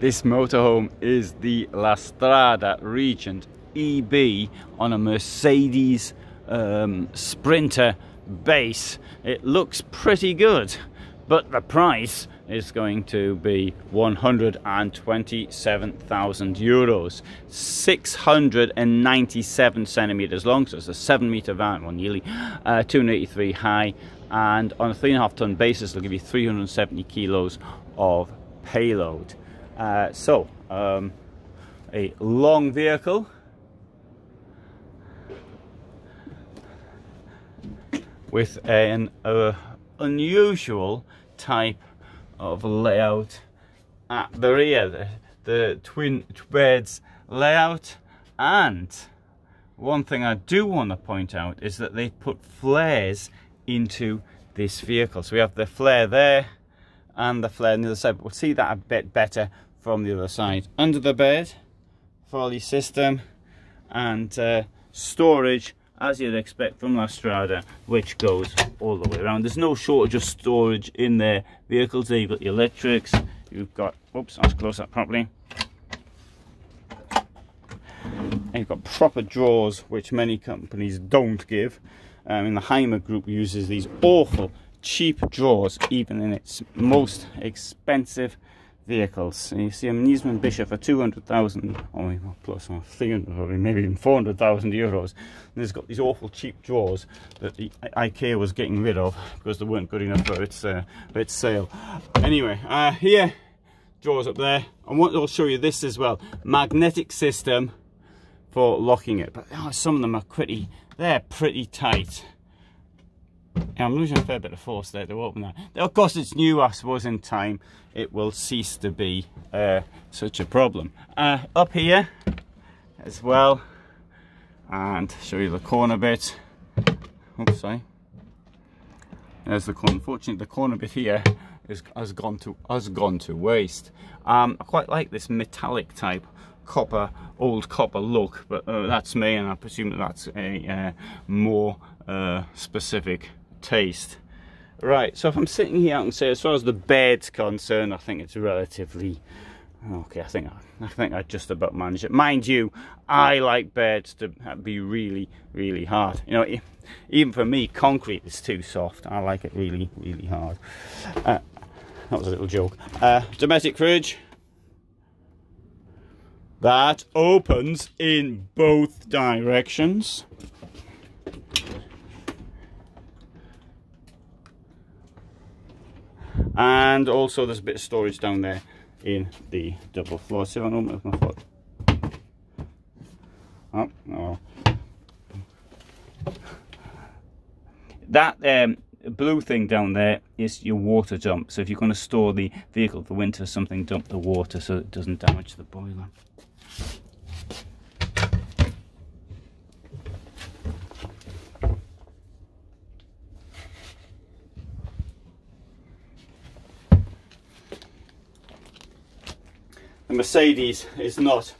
This motorhome is the La Strada Regent EB on a Mercedes um, Sprinter base. It looks pretty good, but the price is going to be 127,000 euros. 697 centimeters long, so it's a 7 meter van, well, nearly uh, 283 high, and on a 3.5 ton basis, it'll give you 370 kilos of payload. Uh, so, um, a long vehicle. with an uh, unusual type of layout at the rear, the, the twin beds layout. And one thing I do want to point out is that they put flares into this vehicle. So we have the flare there and the flare on the other side. But we'll see that a bit better from the other side. Under the bed, Froli system and uh, storage as you'd expect from La Strada, which goes all the way around. There's no shortage of storage in their vehicles. There you've got the electrics, you've got, oops, let's close that properly. And you've got proper drawers, which many companies don't give. Um, and the Hymer group uses these awful cheap drawers, even in its most expensive vehicles. And you see a Niesmann Bischoff for 200,000 or plus or 300 or maybe even 400,000 euros. And it's got these awful cheap drawers that the IKEA was getting rid of because they weren't good enough for its, uh, for its sale. Anyway, uh, here, drawers up there. I want to show you this as well. Magnetic system for locking it. But oh, some of them are pretty, they're pretty tight. I'm losing a fair bit of force there to open that. Of course, it's new, I suppose in time it will cease to be uh, such a problem. Uh, up here as well, and show you the corner bit. Oops, sorry. There's the corner. Unfortunately, the corner bit here is, has gone to has gone to waste. Um, I quite like this metallic type copper, old copper look, but uh, that's me, and I presume that that's a uh, more uh, specific taste. Right, so if I'm sitting here, I can say as far as the bed's concerned, I think it's relatively okay. I think I, I think I just about manage it. Mind you, I like beds to be really, really hard. You know, even for me, concrete is too soft. I like it really, really hard. Uh, that was a little joke. Uh, domestic fridge that opens in both directions. And also there's a bit of storage down there in the double floor. See if I can move my foot. Oh, oh. That um, blue thing down there is your water jump. So if you're going to store the vehicle for winter, something dump the water so it doesn't damage the boiler. Mercedes is not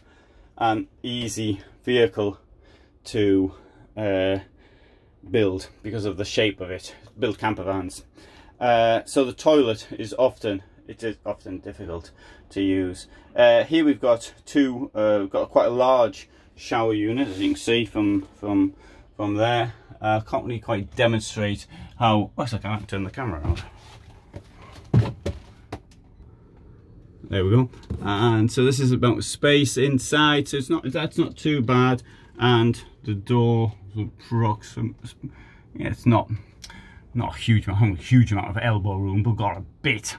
an easy vehicle to uh, build because of the shape of it, build camper vans. Uh, so the toilet is often, it is often difficult to use. Uh, here we've got two, uh, we've got quite a large shower unit as you can see from, from, from there. I can't really quite demonstrate how, well, I can't turn the camera on. There we go. And so this is about space inside so it's not that's not too bad. And the door approximate yeah it's not not a huge amount a huge amount of elbow room but got a bit.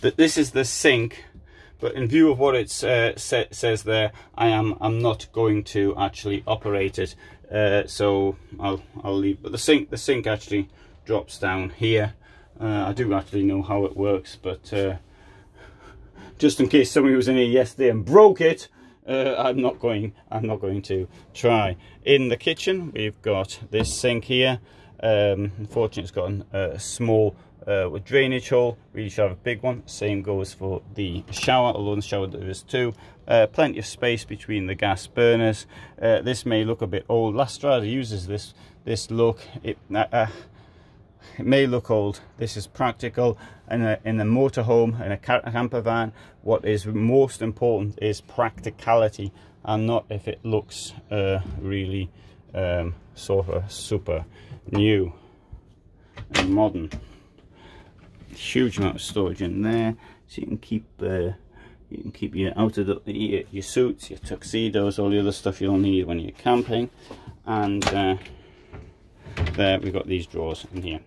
That this is the sink but in view of what it uh, says there I am I'm not going to actually operate it. Uh, so I'll I'll leave but the sink the sink actually drops down here uh, I do actually know how it works, but uh, just in case somebody was in here yesterday and broke it, uh, I'm not going. I'm not going to try. In the kitchen, we've got this sink here. Um, unfortunately, it's got a small uh, drainage hole. Really should have a big one. Same goes for the shower, although the shower there is two. Uh, plenty of space between the gas burners. Uh, this may look a bit old. La Strada uses this this look. It it may look old. This is practical in a in a motorhome in a camper van. What is most important is practicality and not if it looks uh, really um, sort of super new and modern. Huge amount of storage in there so you can keep uh, you can keep your out of the your, your, suits your tuxedos all the other stuff you'll need when you're camping. And uh, there we've got these drawers in here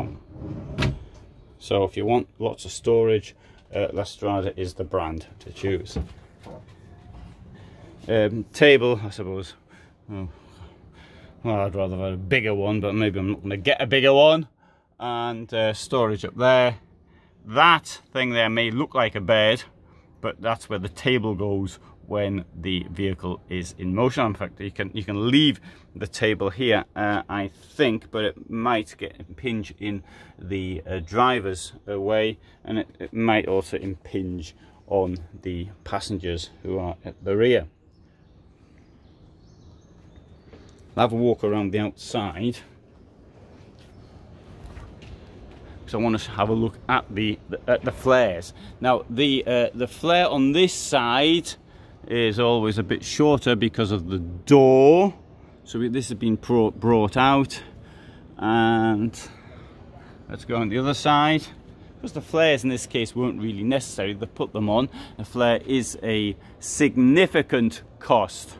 out so if you want lots of storage uh, La Strada is the brand to choose. Um, table I suppose. Oh, well I'd rather have a bigger one but maybe I'm not going to get a bigger one. And uh, storage up there. That thing there may look like a bed but that's where the table goes when the vehicle is in motion. In fact, you can you can leave the table here, uh, I think, but it might get impinge in the uh, driver's way, and it, it might also impinge on the passengers who are at the rear. I'll have a walk around the outside because I want to have a look at the, at the flares. Now the uh, the flare on this side is always a bit shorter because of the door. So this has been brought out and let's go on the other side. Because the flares in this case weren't really necessary, they put them on. A flare is a significant cost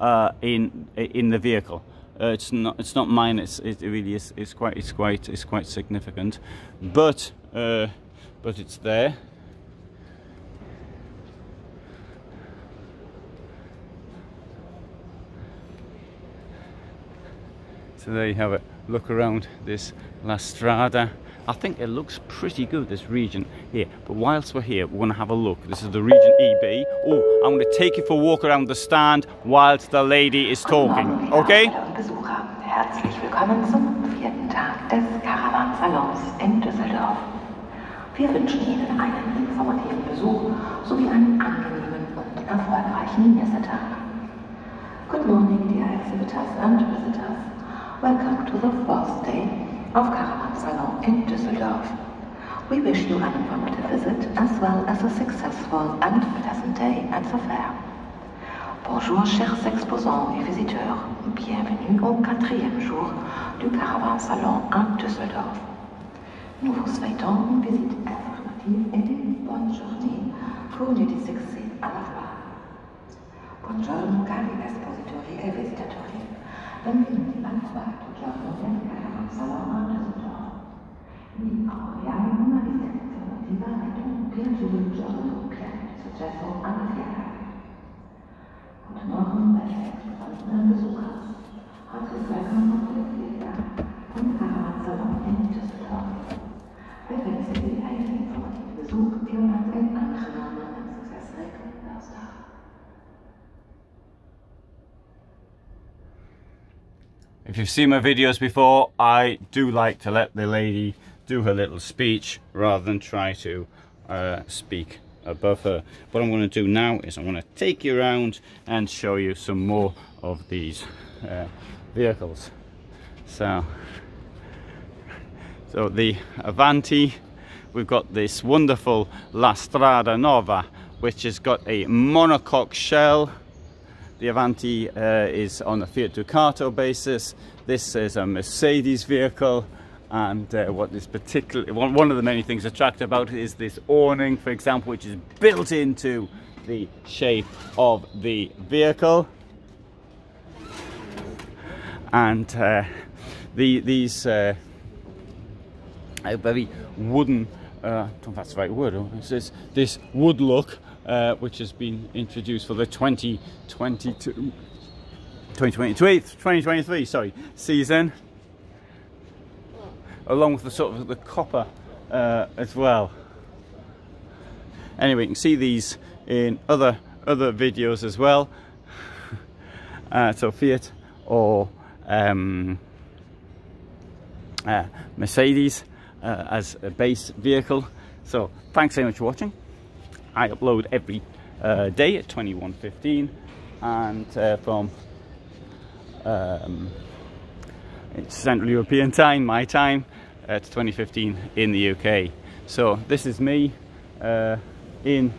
uh, in in the vehicle. Uh, it's not it's not mine. It's it really is. It's quite it's quite it's quite significant, but uh, but it's there. So there you have it. Look around this La Strada. I think it looks pretty good, this Regent here. But whilst we're here, we're to have a look. This is the Regent EB. Oh, I'm to take you for a walk around the stand whilst the lady is talking. Okay? Herzlich willkommen zum vierten Tag des Caravansalons in Düsseldorf. Wir wünschen Ihnen einen informativen Besuch sowie einen angenehmen und erfolgreichen Messetag. Good morning, dear exhibitors and visitors. Welcome to the fourth day of Caravan Salon in Düsseldorf. We wish you an informative visit as well as a successful and pleasant day at the fair. Bonjour chers exposants et visiteurs, bienvenue au quatrième jour du Caravan Salon à Düsseldorf. Nous vous souhaitons une visite informative et une bonne journée pour du succès à la fois. Buongiorno cari espositori e visitatori. perché l'anno sbaglio che ho presentato Salomone you've seen my videos before, I do like to let the lady do her little speech rather than try to uh, speak above her. What I'm going to do now is I'm going to take you around and show you some more of these uh, vehicles. So, so the Avanti, we've got this wonderful La Strada Nova, which has got a monocoque shell the Avanti uh, is on a Fiat Ducato basis. This is a Mercedes vehicle and uh, what is particularly one, one of the many things attractive about it is this awning for example which is built into the shape of the vehicle and uh, the, these uh, very wooden uh, I don't know if that's the right word it's this, this wood look uh, which has been introduced for the 2022 2023 2023 sorry season. Along with the sort of the copper uh, as well. Anyway you can see these in other other videos as well. Uh, so Fiat or um, uh, Mercedes uh, as a base vehicle. So thanks very much for watching I upload every uh, day at 21.15 and uh, from um, It's Central European time, my time. Uh, it's 2015 in the UK. So this is me uh, in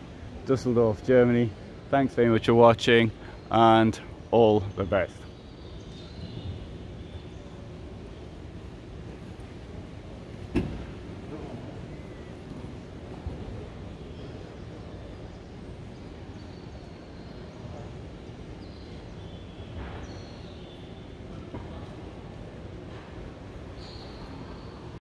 Dusseldorf, Germany. Thanks very much for watching and all the best.